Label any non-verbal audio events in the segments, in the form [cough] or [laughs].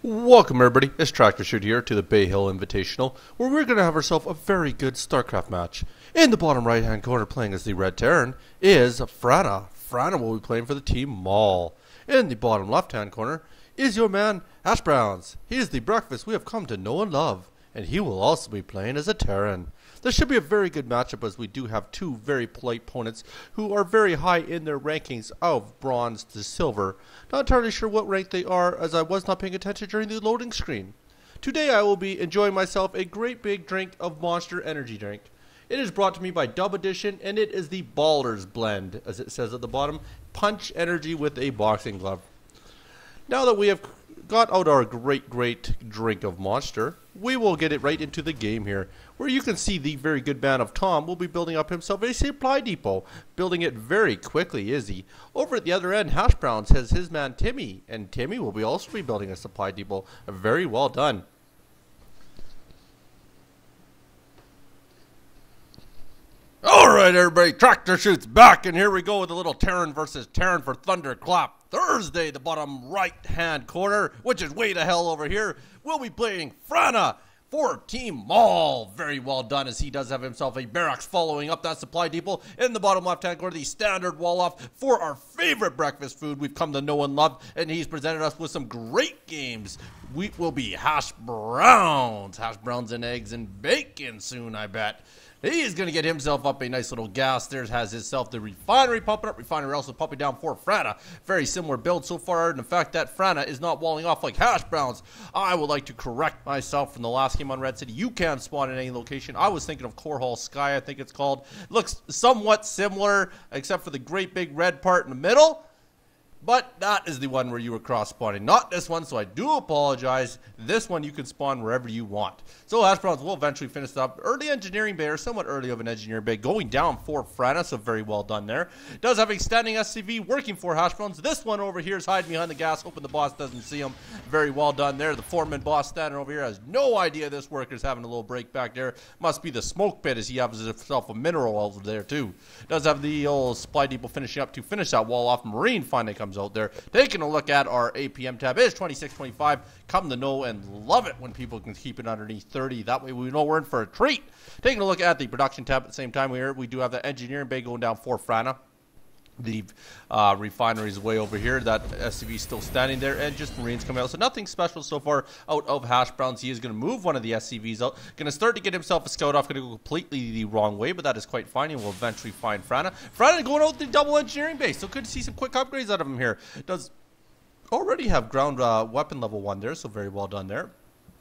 Welcome, everybody. It's Tractor Chute here to the Bay Hill Invitational, where we're going to have ourselves a very good StarCraft match. In the bottom right hand corner, playing as the Red Terran, is Franna. Franna will be playing for the team Maul. In the bottom left hand corner is your man, Hash Browns. He is the breakfast we have come to know and love, and he will also be playing as a Terran. This should be a very good matchup as we do have two very polite opponents who are very high in their rankings of bronze to silver. Not entirely sure what rank they are as I was not paying attention during the loading screen. Today I will be enjoying myself a great big drink of Monster Energy drink. It is brought to me by Dub Edition and it is the Baller's Blend, as it says at the bottom. Punch energy with a boxing glove. Now that we have got out our great, great drink of Monster, we will get it right into the game here, where you can see the very good man of Tom will be building up himself a supply depot, building it very quickly, is he? Over at the other end, Hash Browns has his man Timmy, and Timmy will be also be building a supply depot. Very well done. All right, everybody, Tractor Chute's back, and here we go with a little Terran versus Terran for Thunderclap Thursday. The bottom right-hand corner, which is way to hell over here, we'll be playing Franna for Team Maul. Very well done, as he does have himself a barracks following up that supply depot. In the bottom left-hand corner, the standard wall off for our favorite breakfast food we've come to know and love, and he's presented us with some great games. We will be hash browns, hash browns and eggs and bacon soon, I bet. He is going to get himself up a nice little gas. There has himself the refinery pumping up. Refinery also pumping down for Franna. Very similar build so far. And the fact that Franna is not walling off like hash browns. I would like to correct myself from the last game on Red City. You can spawn in any location. I was thinking of Core Hall Sky, I think it's called. Looks somewhat similar, except for the great big red part in the middle. But that is the one where you were cross spawning, not this one, so I do apologize. This one you can spawn wherever you want. So Hash Browns will eventually finish up. Early engineering bay, or somewhat early of an engineering bay, going down for Franna, so very well done there. Does have a standing SCV working for Hash Browns. This one over here is hiding behind the gas, hoping the boss doesn't see him. Very well done there. The foreman boss standing over here has no idea this worker's having a little break back there. Must be the smoke pit as he has himself a mineral over there too. Does have the old supply depot finishing up to finish that wall off. Marine finally comes out there. Taking a look at our APM tab is 2625. Come to know and love it when people can keep it underneath 30. That way we know we're in for a treat. Taking a look at the production tab at the same time here, we do have the engineering bay going down for Franna the uh, refinery is way over here. That SCV is still standing there, and just Marines coming out. So nothing special so far out of Hash Browns. He is going to move one of the SCVs out. Going to start to get himself a scout off. Going to go completely the wrong way, but that is quite fine. He will eventually find Franna. Franna going out the double engineering base. So good to see some quick upgrades out of him here. Does already have ground uh, weapon level one there, so very well done there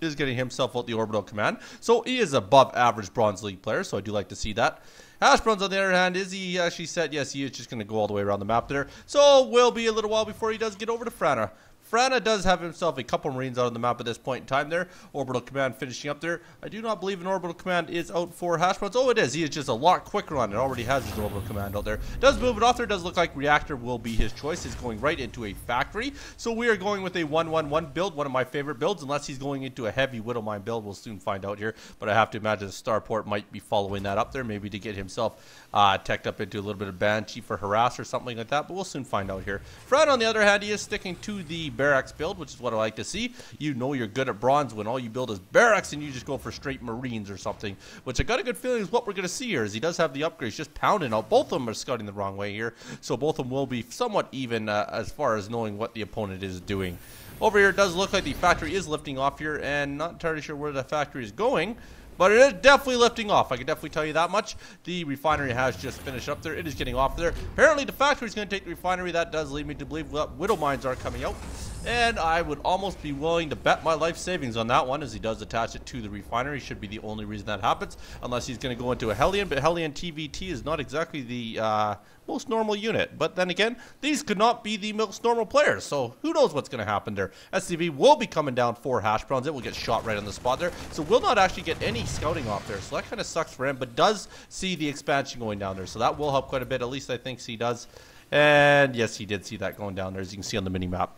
is getting himself out the orbital command. So he is above average Bronze League player, so I do like to see that. Hash Browns, on the other hand, is he actually set? yes, he is just going to go all the way around the map there. So will be a little while before he does get over to Franna. Franna does have himself a couple Marines out on the map at this point in time there. Orbital Command finishing up there. I do not believe an Orbital Command is out for Hash Browns. Oh, it is. He is just a lot quicker on it. Already has his Orbital Command out there. Does move it off there. Does look like Reactor will be his choice. He's going right into a factory. So we are going with a 1-1-1 build. One of my favorite builds. Unless he's going into a heavy Widow Mine build. We'll soon find out here. But I have to imagine Starport might be following that up there. Maybe to get himself uh, teched up into a little bit of Banshee for Harass or something like that. But we'll soon find out here. Fred, on the other hand, he is sticking to the Barracks build, which is what I like to see. You know you're good at bronze when all you build is barracks and you just go for straight marines or something, which I got a good feeling is what we're going to see here. Is he does have the upgrades just pounding out. Both of them are scouting the wrong way here, so both of them will be somewhat even uh, as far as knowing what the opponent is doing. Over here, it does look like the factory is lifting off here, and not entirely sure where the factory is going. But it is definitely lifting off. I can definitely tell you that much. The refinery has just finished up there. It is getting off there. Apparently, the factory is going to take the refinery. That does lead me to believe that Widow Mines are coming out. And I would almost be willing to bet my life savings on that one as he does attach it to the refinery. Should be the only reason that happens. Unless he's going to go into a Hellion. But Hellion TVT is not exactly the uh, most normal unit. But then again, these could not be the most normal players. So who knows what's going to happen there. SCV will be coming down for Hash Browns. It will get shot right on the spot there. So will not actually get any scouting off there. So that kind of sucks for him. But does see the expansion going down there. So that will help quite a bit. At least I think he does. And yes, he did see that going down there as you can see on the mini map.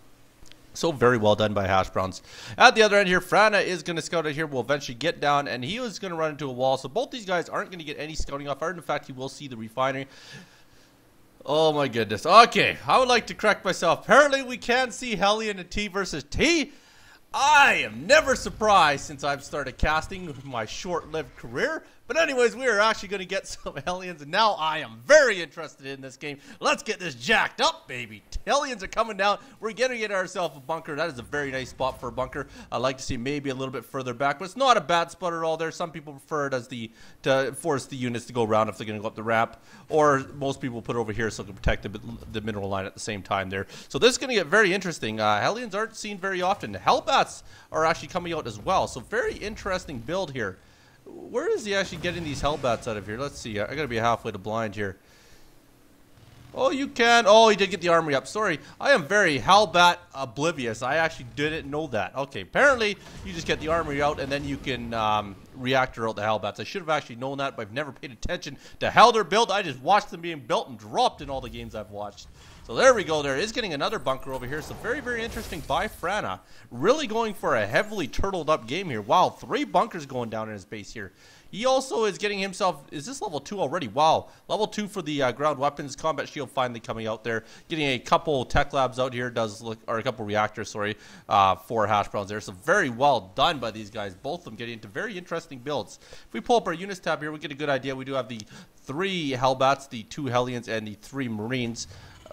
So very well done by Hash Browns. At the other end here, Franna is going to scout it here. Will eventually get down, and he is going to run into a wall. So both these guys aren't going to get any scouting off. In fact, he will see the refinery. Oh my goodness. Okay, I would like to correct myself. Apparently, we can see Hellion and T versus T. I am never surprised since I've started casting my short-lived career. But anyways, we are actually going to get [laughs] some Hellions, and now I am very interested in this game. Let's get this jacked up, baby. Hellions are coming down. We're going to get ourselves a bunker. That is a very nice spot for a bunker. I like to see maybe a little bit further back, but it's not a bad spot at all there. Some people prefer it as the to force the units to go around if they're going to go up the ramp, or most people put it over here so they can protect the, the mineral line at the same time there. So this is going to get very interesting. Uh, Hellions aren't seen very often. Hellbats are actually coming out as well, so very interesting build here. Where is he actually getting these Hellbats out of here? Let's see. I gotta be halfway to blind here. Oh, you can. Oh, he did get the armory up. Sorry. I am very Hellbat oblivious. I actually didn't know that. Okay, apparently you just get the armory out and then you can um, reactor out the Hellbats. I should have actually known that, but I've never paid attention to how they're built. I just watched them being built and dropped in all the games I've watched. So there we go. There is getting another bunker over here. So very, very interesting by Franna. Really going for a heavily turtled up game here. Wow, three bunkers going down in his base here. He also is getting himself, is this level 2 already? Wow. Level 2 for the uh, ground weapons. Combat shield finally coming out there. Getting a couple tech labs out here. does look, Or a couple reactors, sorry. Uh, for hash browns there. So very well done by these guys. Both of them getting into very interesting builds. If we pull up our units tab here, we get a good idea. We do have the three Hellbats, the two Hellions, and the three Marines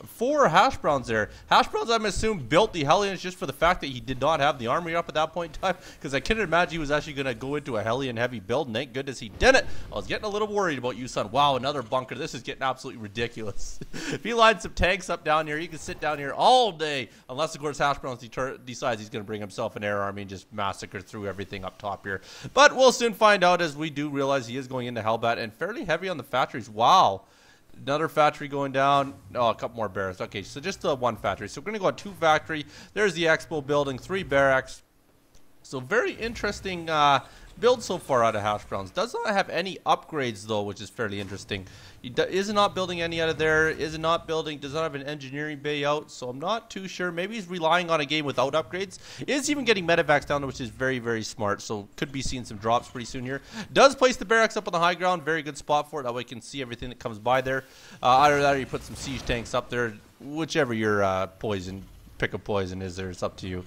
for hash browns there. Hash browns, I'm assuming, built the Hellions just for the fact that he did not have the armory up at that point in time. Because I couldn't imagine he was actually going to go into a Hellion heavy build. And thank goodness he did it. I was getting a little worried about you, son. Wow, another bunker. This is getting absolutely ridiculous. [laughs] if he lines some tanks up down here, he can sit down here all day. Unless, of course, Hash Browns decides he's going to bring himself an air army and just massacre through everything up top here. But we'll soon find out as we do realize he is going into Hellbat and fairly heavy on the factories. Wow. Another factory going down. Oh, a couple more barracks. Okay, so just the one factory. So we're going to go on two factory. There's the expo building, three barracks. So very interesting uh, build so far out of Hash Browns. Does not have any upgrades though, which is fairly interesting. Is not building any out of there. Is not building. Does not have an engineering bay out. So I'm not too sure. Maybe he's relying on a game without upgrades. Is even getting medevacs down there, which is very very smart. So could be seeing some drops pretty soon here. Does place the barracks up on the high ground. Very good spot for it. That way you can see everything that comes by there. Uh, either that or you put some siege tanks up there. Whichever your uh, poison pick a poison is there. It's up to you.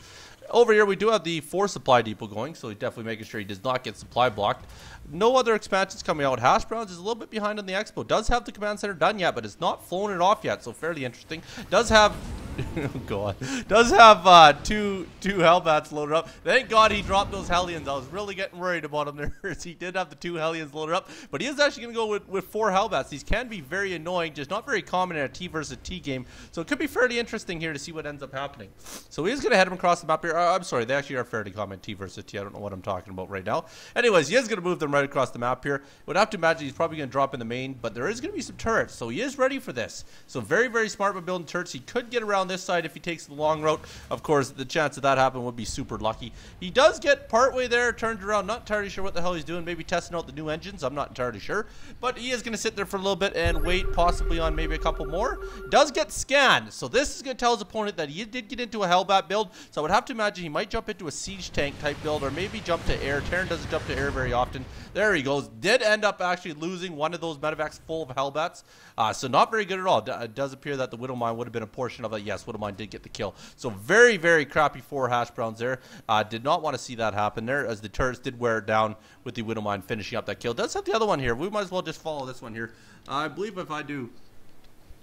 Over here, we do have the four supply depot going, so he's definitely making sure he does not get supply blocked. No other expansions coming out. Hash Browns is a little bit behind on the expo. Does have the command center done yet, but it's not flown it off yet, so fairly interesting. Does have [laughs] oh god. Does have uh, two two Hellbats loaded up. Thank God he dropped those Hellions. I was really getting worried about him there. [laughs] he did have the two Hellions loaded up, but he is actually going to go with, with four Hellbats. These can be very annoying, just not very common in a T versus T game. So it could be fairly interesting here to see what ends up happening. So he is going to head him across the map here. Uh, I'm sorry, they actually are fairly common T versus T. I don't know what I'm talking about right now. Anyways, he is going to move them right across the map here. Would have to imagine he's probably going to drop in the main, but there is going to be some turrets, so he is ready for this. So very, very smart about building turrets. He could get around this side if he takes the long route. Of course, the chance of that happening would be super lucky. He does get partway there, turned around, not entirely sure what the hell he's doing. Maybe testing out the new engines. I'm not entirely sure. But he is going to sit there for a little bit and wait possibly on maybe a couple more. Does get scanned. So this is going to tell his opponent that he did get into a Hellbat build. So I would have to imagine he might jump into a siege tank type build or maybe jump to air. Terran doesn't jump to air very often. There he goes. Did end up actually losing one of those medevacs full of Hellbats. Uh, so not very good at all. D it does appear that the Widowmine would have been a portion of it. Yes, Widowmine did get the kill. So very, very crappy for hash browns there. Uh, did not want to see that happen there as the turrets did wear it down with the Widowmine finishing up that kill. Does have the other one here. We might as well just follow this one here. I believe if I do...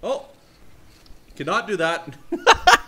Oh! Cannot do that. [laughs]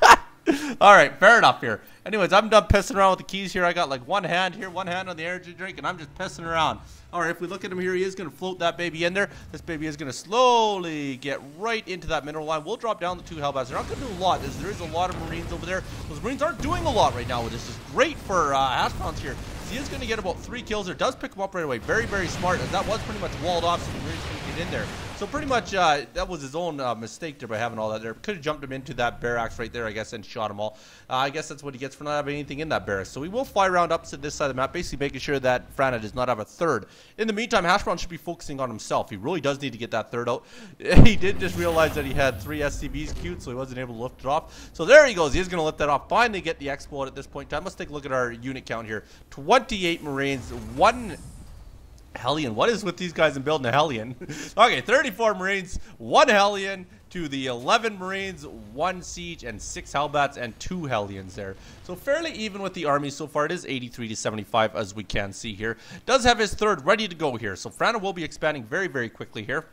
[laughs] All right, fair enough here. Anyways, I'm done pissing around with the keys here. I got like one hand here, one hand on the energy drink, and I'm just pissing around. All right, if we look at him here, he is going to float that baby in there. This baby is going to slowly get right into that mineral line. We'll drop down the two Hellbats. They're not going to do a lot. As there is a lot of Marines over there. Those Marines aren't doing a lot right now. This is great for uh, Hash here. He is going to get about three kills there. Does pick him up right away. Very, very smart. As that was pretty much walled off, so the Marines can get in there. So pretty much uh, that was his own uh, mistake there by having all that there. Could have jumped him into that barracks right there, I guess, and shot him all. Uh, I guess that's what he gets for not having anything in that barracks. So we will fly around up to this side of the map, basically making sure that Franna does not have a third. In the meantime, Hashbrown should be focusing on himself. He really does need to get that third out. [laughs] he did just realize that he had three SCVs queued, so he wasn't able to lift it off. So there he goes. He's going to lift that off. Finally get the expo at this point in time. Let's take a look at our unit count here. 28 Marines, one Hellion. What is with these guys in building a Hellion? [laughs] okay, 34 Marines, one Hellion to the 11 Marines, one Siege, and six Hellbats and two Hellions there. So fairly even with the army so far. It is 83 to 75 as we can see here. Does have his third ready to go here. So Franna will be expanding very, very quickly here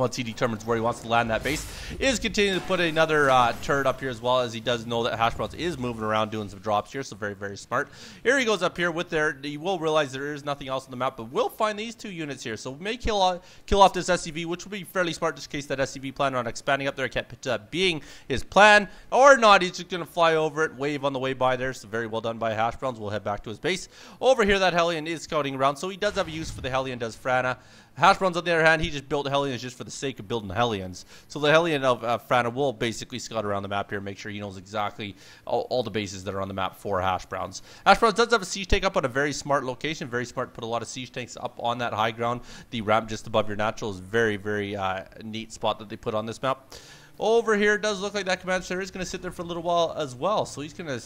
once he determines where he wants to land that base, is continuing to put another uh, turret up here as well as he does know that Hash Browns is moving around doing some drops here, so very, very smart. Here he goes up here with there. You will realize there is nothing else on the map, but we'll find these two units here. So we may kill, uh, kill off this SCV, which will be fairly smart just in case that SCV plan on expanding up there kept uh, being his plan, or not. He's just going to fly over it, wave on the way by there, so very well done by Hash Browns. We'll head back to his base. Over here, that Hellion is scouting around, so he does have a use for the Hellion, does Franna. Hash Browns, on the other hand, he just built Hellions just for the sake of building Hellions. So the Hellion of uh, Franna will basically scout around the map here, and make sure he knows exactly all, all, the bases that are on the map for Hash Browns. Hash Browns does have a siege tank up on a very smart location, very smart to put a lot of siege tanks up on that high ground. The ramp just above your natural is very, very uh, neat spot that they put on this map. Over here, does look like that command center is going to sit there for a little while as well. So he's going to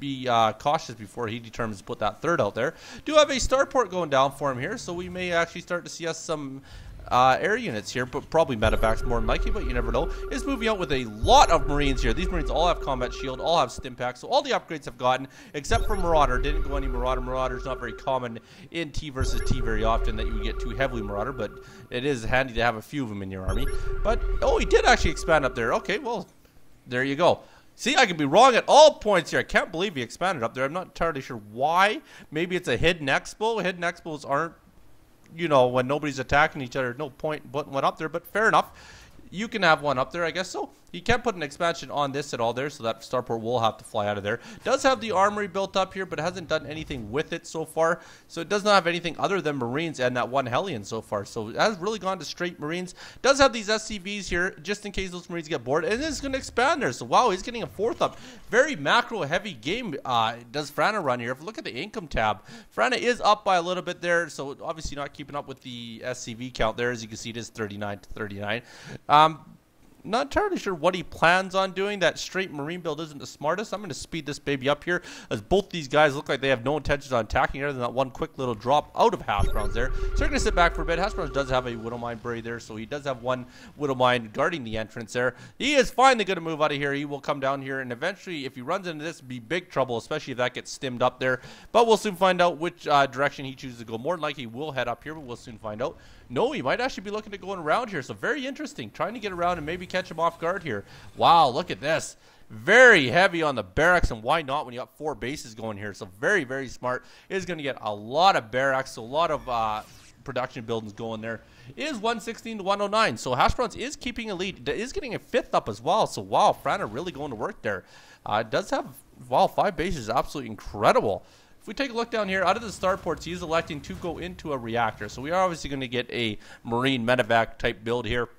be uh, cautious before he determines to put that third out there. Do have a starport going down for him here, so we may actually start to see us some uh, air units here, but probably medevacs more than likely, but you never know, is moving out with a lot of Marines here. These Marines all have combat shield, all have stim packs, so all the upgrades have gotten, except for Marauder. Didn't go any Marauder. Marauder is not very common in T versus T very often that you get too heavily Marauder, but it is handy to have a few of them in your army. But, oh, he did actually expand up there. Okay, well, there you go. See, I can be wrong at all points here. I can't believe he expanded up there. I'm not entirely sure why. Maybe it's a hidden expo. Hidden expos aren't you know, when nobody's attacking each other, no point putting one up there, but fair enough. You can have one up there, I guess so. You can't put an expansion on this at all there, so that starport will have to fly out of there. Does have the armory built up here, but hasn't done anything with it so far. So it does not have anything other than Marines and that one Hellion so far. So it has really gone to straight Marines. Does have these SCVs here, just in case those Marines get bored. And it's going to expand there. So wow, he's getting a fourth up. Very macro heavy game uh, does Franna run here. If you look at the income tab, Franna is up by a little bit there. So obviously not keeping up with the SCV count there. As you can see, it is 39 to 39. Um, not entirely sure what he plans on doing. That straight marine build isn't the smartest. I'm going to speed this baby up here as both these guys look like they have no intentions on attacking other than that one quick little drop out of Hash Browns there. So they're going to sit back for a bit. Hash Browns does have a Widow Mine buried there, so he does have one Widow Mine guarding the entrance there. He is finally going to move out of here. He will come down here, and eventually, if he runs into this, be big trouble, especially if that gets stimmed up there. But we'll soon find out which uh, direction he chooses to go. More than likely, he will head up here, but we'll soon find out. No, he might actually be looking to go around here, so very interesting. Trying to get around and maybe catch him off guard here. Wow, look at this. Very heavy on the barracks, and why not when you got four bases going here? So very, very smart. Is going to get a lot of barracks, a lot of uh, production buildings going there. Is 116 to 109, so Hash Browns is keeping a lead. Is getting a fifth up as well. So wow, Franna really going to work there. Uh, does have wow five bases, absolutely incredible. We take a look down here, out of the starports, he's electing to go into a reactor. So we are obviously going to get a marine medevac type build here.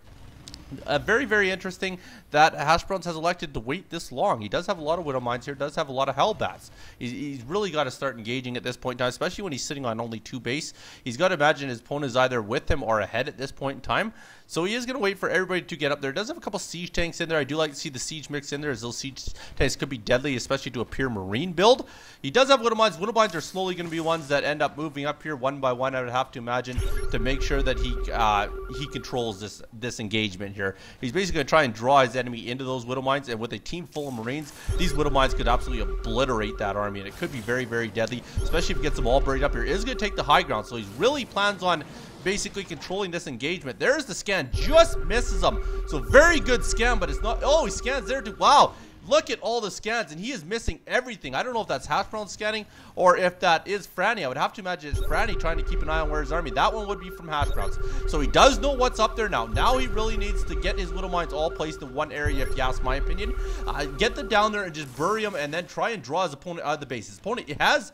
Uh, very, very interesting that Hash Browns has elected to wait this long. He does have a lot of Widow Mines here, does have a lot of Hellbats. He's, he's really got to start engaging at this point in time, especially when he's sitting on only two base. He's got to imagine his opponent is either with him or ahead at this point in time. So he is going to wait for everybody to get up there. Does have a couple siege tanks in there. I do like to see the siege mix in there as those siege tanks could be deadly, especially to a pure marine build. He does have Widow Mines. Widow Mines are slowly going to be ones that end up moving up here one by one, I would have to imagine, to make sure that he uh, he controls this, this engagement here. He's basically going to try and draw his enemy into those Widow Mines, and with a team full of Marines, these Widow Mines could absolutely obliterate that army, and it could be very, very deadly, especially if he gets them all buried up here. Is going to take the high ground, so he really plans on basically controlling this engagement. There's the scan, just misses him. So very good scan, but it's not. Oh, he scans there too. Wow. Look at all the scans, and he is missing everything. I don't know if that's Hash Brown scanning or if that is Franny. I would have to imagine it's Franny trying to keep an eye on where his army. That one would be from Hash Browns. So he does know what's up there now. Now he really needs to get his little Mines all placed in one area, if you ask my opinion. Uh, get them down there and just bury them, and then try and draw his opponent out of the base. His opponent has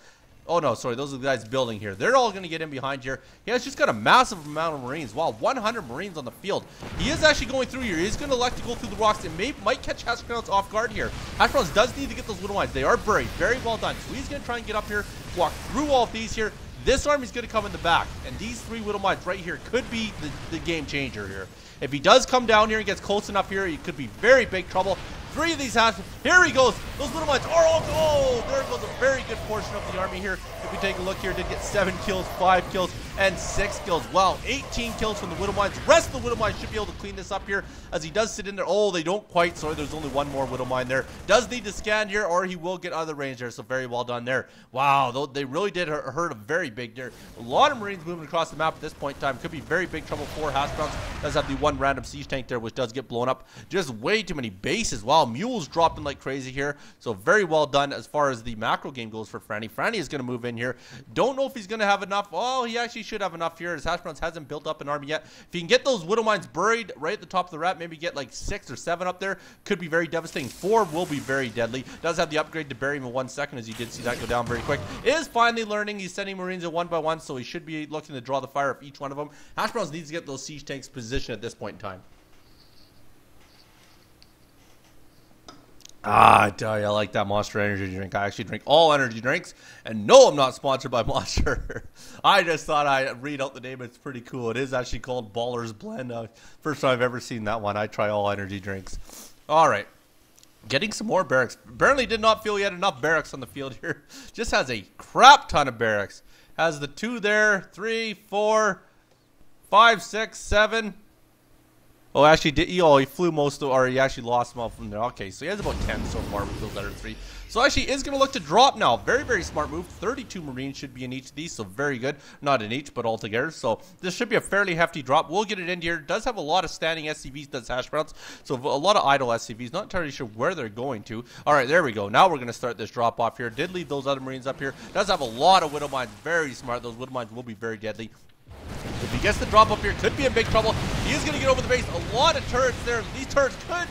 Oh no, sorry, those are the guys building here. They're all going to get in behind here. He has just got a massive amount of Marines. Wow, 100 Marines on the field. He is actually going through here. He's going to elect to go through the rocks and may, might catch Hash off guard here. Hash does need to get those Widow Mines. They are buried. Very well done. So he's going to try and get up here, walk through all of these here. This army's going to come in the back. And these three Widow Mines right here could be the, the game changer here. If he does come down here and gets close enough here, he could be very big trouble. Three of these has. Here he goes. Those little Mines are all gold. There goes a very good portion of the army here. If we take a look here, did get seven kills, five kills. and six kills. Wow, 18 kills from the Widow Mines. Rest of the Widow Mines should be able to clean this up here as he does sit in there. Oh, they don't quite. Sorry, there's only one more Widow Mine there. Does need to scan here or he will get out of the range there. So very well done there. Wow, though they really did hurt a very big there. A lot of Marines moving across the map at this point in time. Could be very big trouble for Hash Browns. Does have the one random siege tank there, which does get blown up. Just way too many bases. Wow, Mules dropping like crazy here. So very well done as far as the macro game goes for Franny. Franny is going to move in here. Don't know if he's going to have enough. Oh, he actually should have enough here. His Hash Browns hasn't built up an army yet. If he can get those Widow Mines buried right at the top of the wrap, maybe get like six or seven up there, could be very devastating. Four will be very deadly. Does have the upgrade to bury him in one second, as you did see that go down very quick. Is finally learning. He's sending Marines in one by one, so he should be looking to draw the fire of each one of them. Hash Browns needs to get those siege tanks positioned at this point in time. Ah, I tell you, I like that Monster Energy drink. I actually drink all energy drinks, and no, I'm not sponsored by [laughs] Monster. I just thought I'd read out the name. It's pretty cool. It is actually called Ballers Blend. Uh, first time I've ever seen that one. I try all energy drinks. All right. Getting some more barracks. Apparently did not feel had enough barracks on the field here. [laughs] Just has a crap ton of barracks. Has the two there, three, four, five, six, seven, Oh, actually, did he? Oh, he flew most of, or he actually lost them all from there. Okay, so he has about 10 so far with those other three. So actually is going to look to drop now. Very, very smart move. 32 Marines should be in each of these, so very good. Not in each, but altogether. So this should be a fairly hefty drop. We'll get it in here. Does have a lot of standing SCVs, does Hash Browns. So a lot of idle SCVs. Not entirely sure where they're going to. All right, there we go. Now we're going to start this drop off here. Did leave those other Marines up here. Does have a lot of Widow Mines. Very smart. Those Widow Mines will be very deadly. If he gets the drop up here, could be in big trouble. He is going to get over the base. A lot of turrets there. These turrets could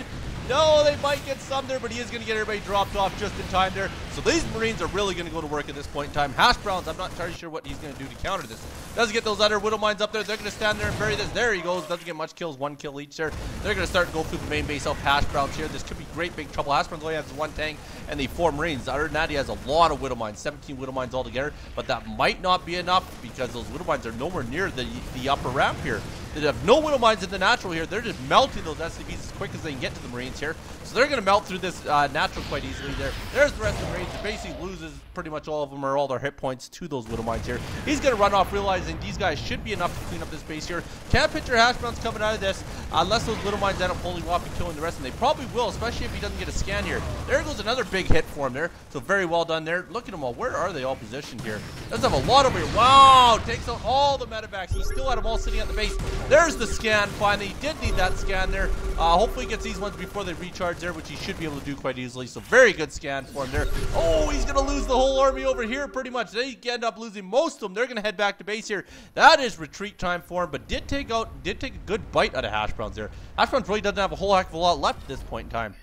no, they might get some there, but he is going to get everybody dropped off just in time there. So these Marines are really going to go to work at this point in time. Hash Browns, I'm not entirely sure what he's going to do to counter this. Doesn't get those other Widow Mines up there. They're going to stand there and bury this. There he goes. Doesn't get much kills. One kill each there. They're going to start to go through the main base of Hash Browns here. This could be great big trouble. Hash Browns only has one tank and the four Marines. Other than that, he has a lot of Widow Mines. 17 Widow Mines altogether. But that might not be enough because those Widow Mines are nowhere near the, the upper ramp here. They have no Widow Mines in the natural here. They're just melting those SCVs as quick as they can get to the Marines here. So they're going to melt through this uh, natural quite easily there. There's the rest of the Marines. He basically loses pretty much all of them or all their hit points to those little Mines here. He's going to run off realizing these guys should be enough to clean up this base here. Can't picture Hash Browns coming out of this unless those little Mines end up holding off and killing the rest. And they probably will, especially if he doesn't get a scan here. There goes another big hit for him there. So very well done there. Look at them all. Where are they all positioned here? Does have a lot over here. Wow! Takes out all the medevacs. He still had them all sitting at the base. There's the scan finally. He did need that scan there. Uh, hopefully he gets these ones before they recharge there, which he should be able to do quite easily. So very good scan for him there. Oh, he's going to lose the whole army over here pretty much. They end up losing most of them. They're going to head back to base here. That is retreat time for him, but did take out, did take a good bite out of Hash Browns there. Hash Browns really doesn't have a whole heck of a lot left at this point in time.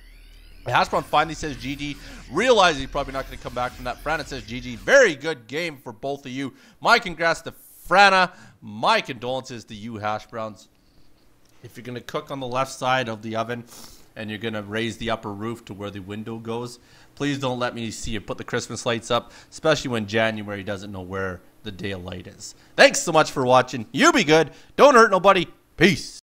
Hashbrown finally says GG, realizes he's probably not going to come back from that. Franna says GG. Very good game for both of you. My congrats to Franna. My condolences to you, Hash Browns. If you're going to cook on the left side of the oven and you're going to raise the upper roof to where the window goes, please don't let me see you put the Christmas lights up, especially when January doesn't know where the daylight is. Thanks so much for watching. You be good. Don't hurt nobody. Peace.